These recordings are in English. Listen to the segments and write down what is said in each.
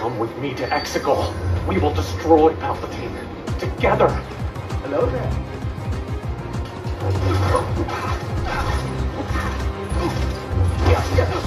Come with me to Exegol. We will destroy Palpatine. Together. Hello there. I'm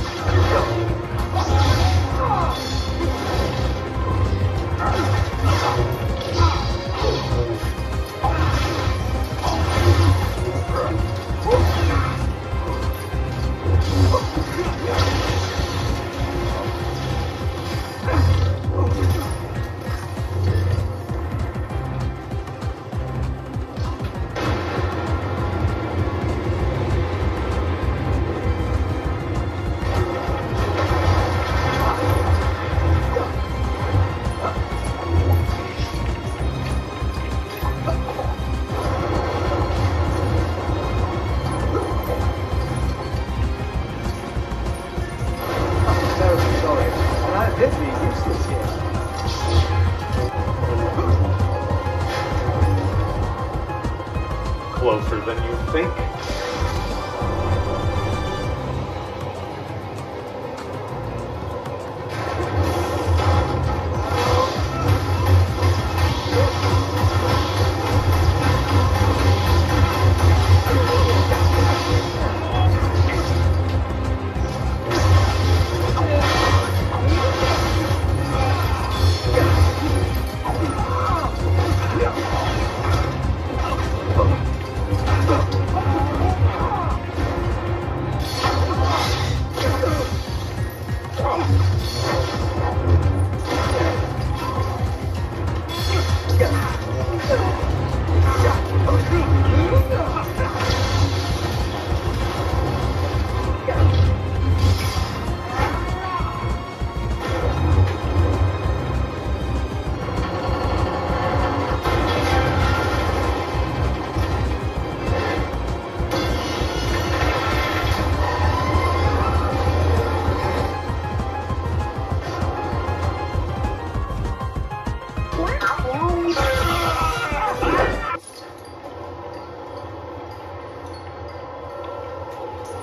Closer than you think.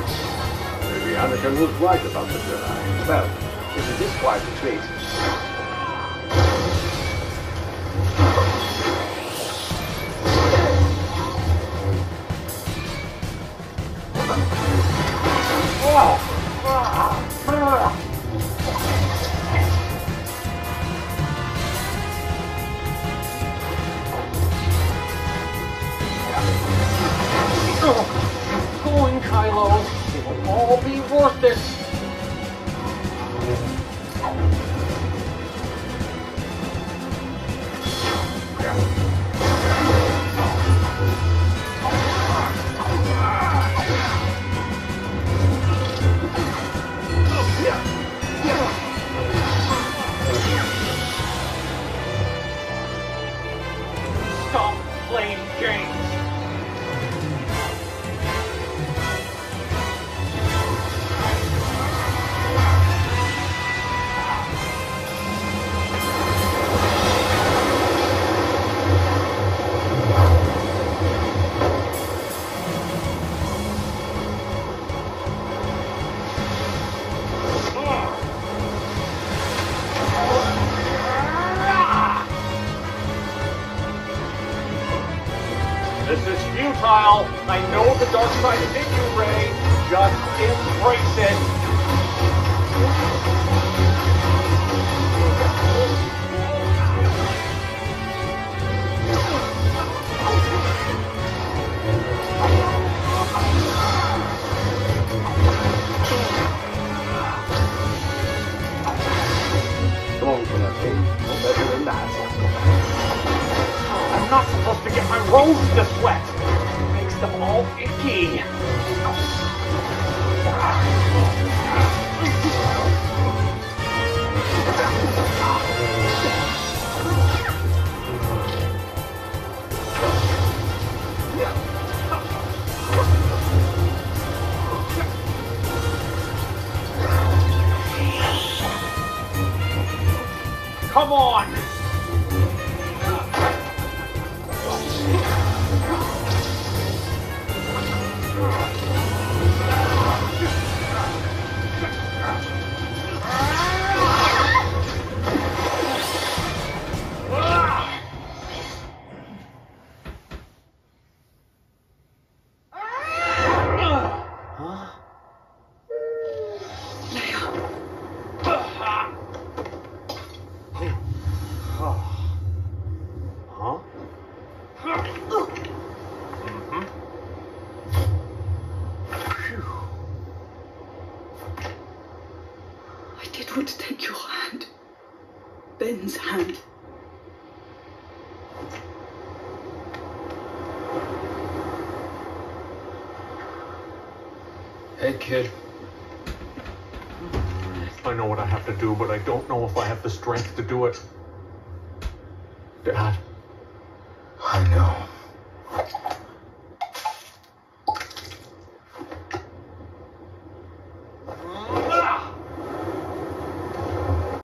Maybe Anakin was right about the Jedi. Well, isn't this quite a treat? Oh! all be worth it. Stop playing games! Volatile. I know the dark side is in you, Rey. Just embrace it. Supposed to get my rose this wet. It makes them all icky. Huh? I did want to take your hand. Ben's hand. Hey, kid. I know what I have to do, but I don't know if I have the strength to do it. God, I know.